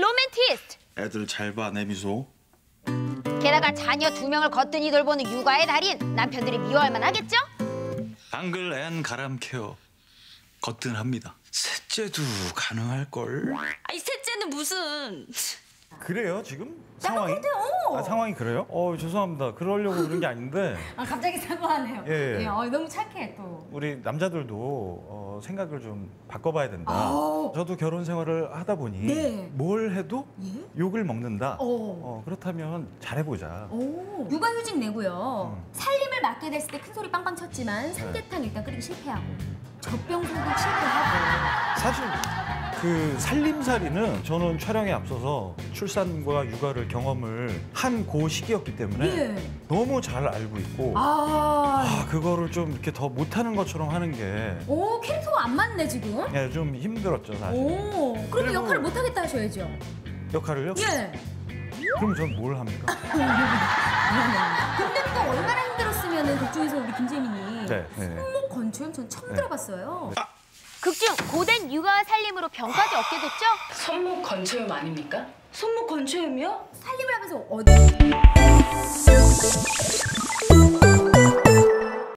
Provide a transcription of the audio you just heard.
로맨티스트. 애들 잘 봐 내 미소. 게다가 자녀 두 명을 거뜬히 돌보는 육아의 달인. 남편들이 미워할 만 하겠죠? 한글 and 가람 care 거뜬합니다. 셋째도 가능할 걸. 아니 셋째는 무슨 그래요 지금 상황이? 아, 상황이 그래요? 어 죄송합니다. 그러려고 그런 게 아닌데 아 갑자기 사과하네요. 예, 예. 어, 너무 착해 또. 우리 남자들도 어, 생각을 좀 바꿔봐야 된다. 아우. 저도 결혼 생활을 하다 보니 네. 뭘 해도 예? 욕을 먹는다. 어. 어, 그렇다면 잘해보자. 오. 육아휴직 내고요. 음. 살림을 맡게 됐을 때 큰 소리 빵빵 쳤지만 삼계탕 일단 끓이기 실패하고 젖병 소독 실패하고. 사실 그 살림살이는 저는 촬영에 앞서서 출산과 육아를 경험을 한 고 시기였기 때문에 예. 너무 잘 알고 있고 아. 아, 그거를 좀 이렇게 더 못하는 것처럼 하는 게 오 캐릭터가 안 맞네 지금. 예, 좀 힘들었죠 사실. 오. 그러면 그리고- 역할을 못 하겠다 하셔야죠. 역할을요? 예. 그럼 전 뭘 합니까? 근데 또 얼마나 힘들었으면은 그쪽에서 우리 김재민이 네, 네. 손목 건초염 전 처음 들어봤어요. 극중 고된 육아 살 림으로 병까지 얻게 됐죠? 손목 건초염 아닙니까? 손목 건초염이요? 살림을 하면서 어디?